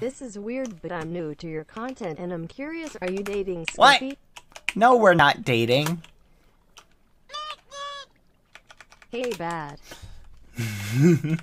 This is weird, but I'm new to your content and I'm curious, are you dating What? No, we're not dating. Hey, bad.